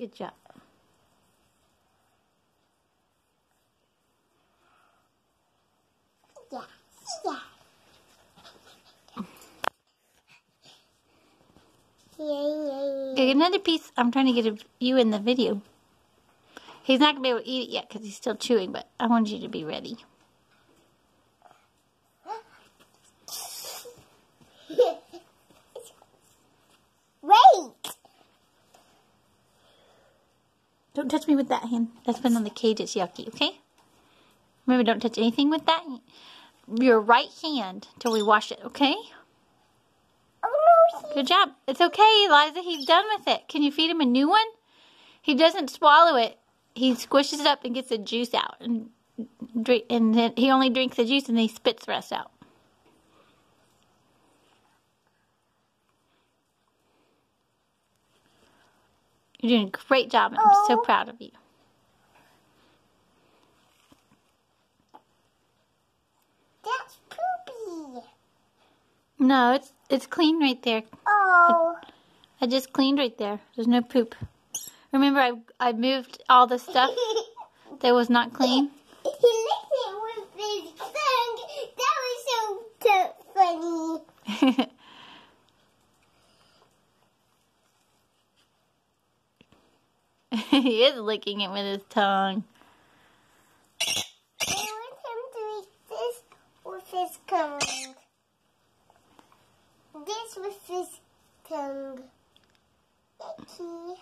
Good job. Yeah. Yeah. Another piece. I'm trying to get a, you in the video. He's not going to be able to eat it yet because he's still chewing, but I want you to be ready. yeah. Wait. Don't touch me with that hand. That's been on the cage. It's yucky, okay? Remember, don't touch anything with that. Your right hand till we wash it, okay? Oh no. Good job. It's okay, Eliza. He's done with it. Can you feed him a new one? He doesn't swallow it. He squishes it up and gets the juice out, and drink, and then he only drinks the juice and then he spits the rest out. You're doing a great job. I'm so proud of you. That's poopy. No, it's it's clean right there. Oh. I just cleaned right there. There's no poop. Remember, I I moved all the stuff that was not clean. He licked it with his tongue. That was so funny. he is licking it with his tongue. I want him to eat this with his tongue. This with his tongue. Icky.